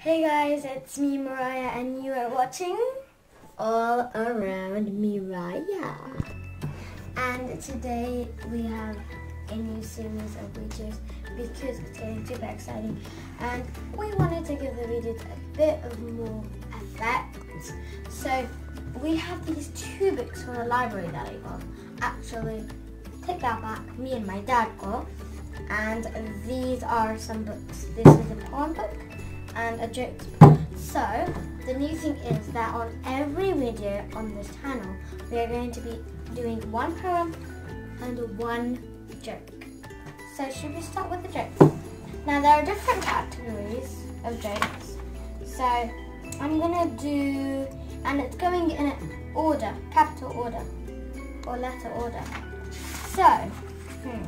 Hey guys, it's me Mariah and you are watching All Around Mariah. and today we have a new series of videos because it's getting super exciting and we wanted to give the videos a bit of more effect. So we have these two books from the library that I got. Actually, take that back, me and my dad got. And these are some books. This is a poem book and a joke. So the new thing is that on every video on this channel, we are going to be doing one poem and one joke. So should we start with the jokes? Now there are different categories of jokes. So I'm gonna do, and it's going in order, capital order, or letter order. So, hmm,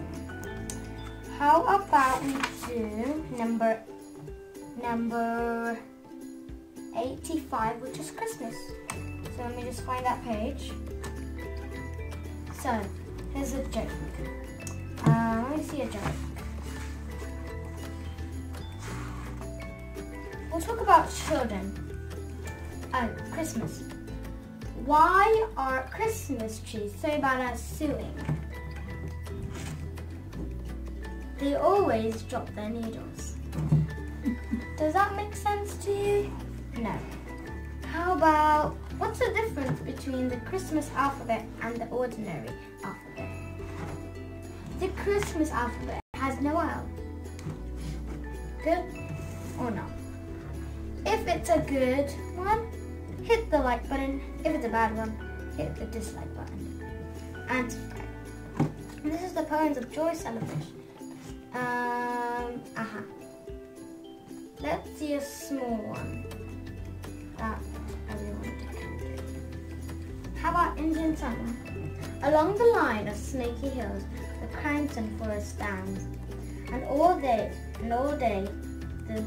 how about we do number number 85, which is Christmas. So let me just find that page. So, here's a joke. Uh, let me see a joke. We'll talk about children. Oh, Christmas. Why are Christmas trees so bad at suing? They always drop their needles. Make sense to you? No. How about what's the difference between the Christmas alphabet and the ordinary alphabet? The Christmas alphabet has no L. Good or not? If it's a good one, hit the like button. If it's a bad one, hit the dislike button. And subscribe. And this is the poems of Joy Celebration. Um, aha. Let's see a small one that everyone can do. How about Indian summer? Along the line of snaky hills, the cranston forest stands, and all day, and all day, the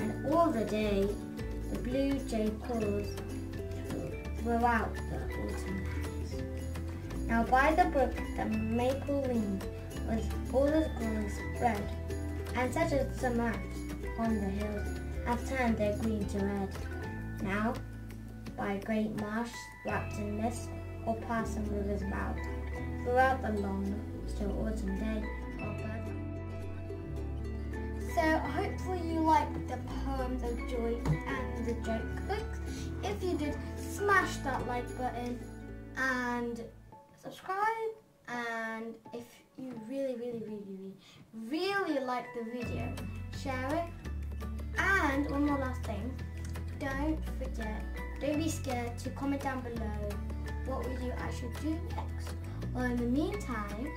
and all the day, the blue jay calls throughout the autumn lands. Now by the brook, the maple wind with all its glory spread, and such as the maps on the hills have turned their green to red. Now, by great marsh wrapped in mist, or past some river's mouth, throughout the long, still autumn day, so hopefully you liked the poems of joy and the joke books. If you did, smash that like button and subscribe. And if you really, really, really, really, really like the video, share it. And one more last thing, don't forget, don't be scared to comment down below what would you actually do next. Well, in the meantime,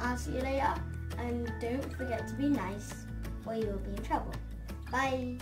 I'll see you later. And don't forget to be nice or you will be in trouble. Bye.